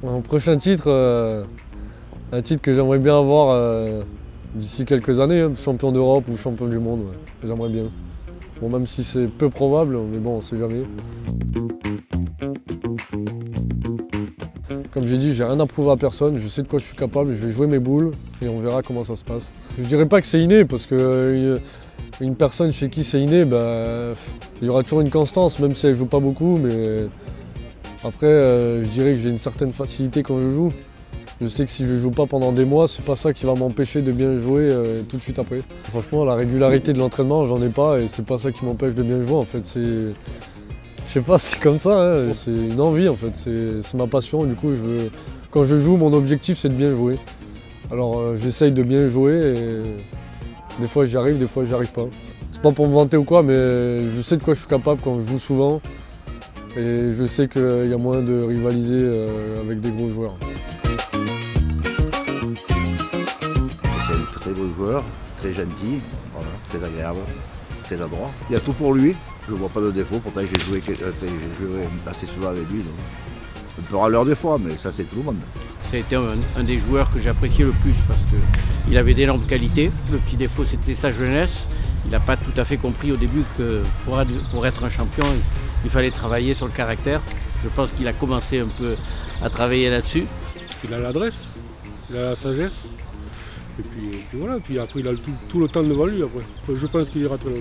Mon prochain titre, euh, un titre que j'aimerais bien avoir euh, d'ici quelques années, hein, champion d'Europe ou champion du monde, j'aimerais bien. Bon, même si c'est peu probable, mais bon, on sait jamais. Comme j'ai dit, j'ai rien à prouver à personne, je sais de quoi je suis capable, je vais jouer mes boules et on verra comment ça se passe. Je dirais pas que c'est inné parce que euh, une personne chez qui c'est inné, bah, il y aura toujours une constance, même si elle joue pas beaucoup, mais après, euh, je dirais que j'ai une certaine facilité quand je joue. Je sais que si je joue pas pendant des mois, c'est pas ça qui va m'empêcher de bien jouer euh, tout de suite après. Franchement, la régularité de l'entraînement, j'en ai pas et c'est pas ça qui m'empêche de bien jouer en fait. C'est, je sais pas, c'est comme ça. hein. C'est une envie en fait. C'est ma passion. Du coup, quand je joue, mon objectif c'est de bien jouer. Alors, euh, j'essaye de bien jouer et des fois j'y arrive, des fois j'y arrive pas. C'est pas pour me vanter ou quoi, mais je sais de quoi je suis capable quand je joue souvent. Et je sais qu'il y a moyen de rivaliser euh, avec des gros joueurs. C'est un très beau joueur, très gentil, très agréable, très adroit. Il y a tout pour lui, je ne vois pas de défaut, pourtant j'ai joué, euh, assez souvent avec lui. Donc. Un peu râleur des fois, mais ça c'est tout le monde. Ça a été un, un des joueurs que j'appréciais le plus parce qu'il avait d'énormes qualités. Le petit défaut, c'était sa jeunesse. Il n'a pas tout à fait compris au début que pour, être- un champion, il, fallait travailler sur le caractère. Je pense qu'il a commencé un peu à travailler là-dessus. Il a l'adresse, il a la sagesse. Et puis, voilà, puis après il a tout le temps devant lui après. Je pense qu'il ira très loin.